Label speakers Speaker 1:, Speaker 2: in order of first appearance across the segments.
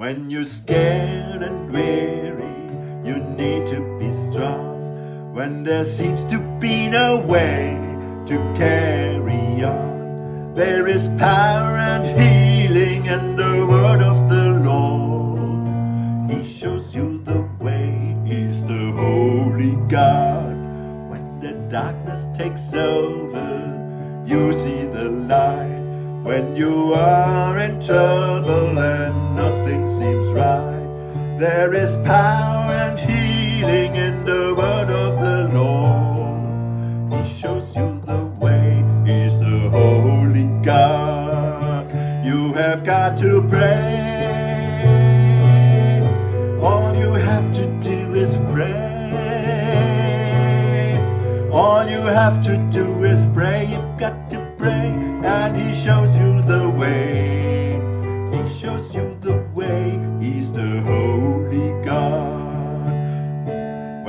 Speaker 1: When you're scared and weary, you need to be strong. When there seems to be no way to carry on, there is power and healing in the word of the Lord. He shows you the way, He's the Holy God. When the darkness takes over, you see the light. When you are in trouble there is power and healing in the word of the Lord. He shows you the way, He's the Holy God. You have got to pray. All you have to do is pray. All you have to do is pray. You've got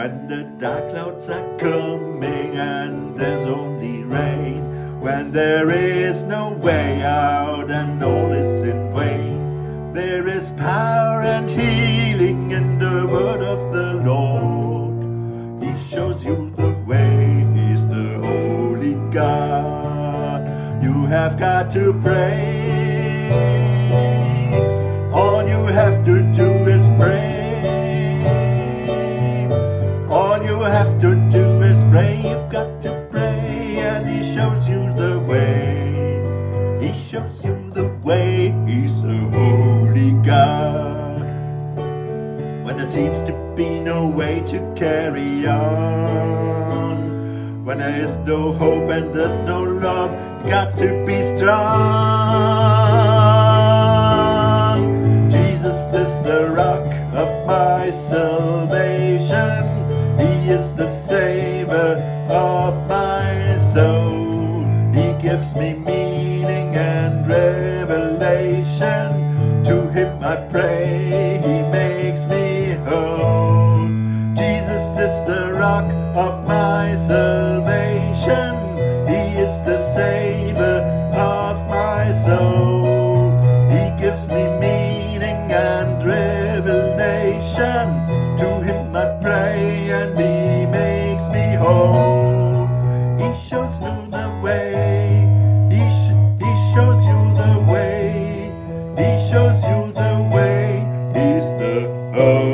Speaker 1: When the dark clouds are coming and there's only rain, when there is no way out and all is in vain, there is power and healing in the word of the Lord. He shows you the way, He's the Holy God. You have got to pray. Shows you the way. He shows you the way. He's a holy God. When there seems to be no way to carry on. When there is no hope and there's no love, got to be strong. I pray he makes me whole. Jesus is the rock of my salvation. He is the savior of my soul. He gives me meaning and revelation. To him I pray and he makes me whole. He shows me the way. Oh.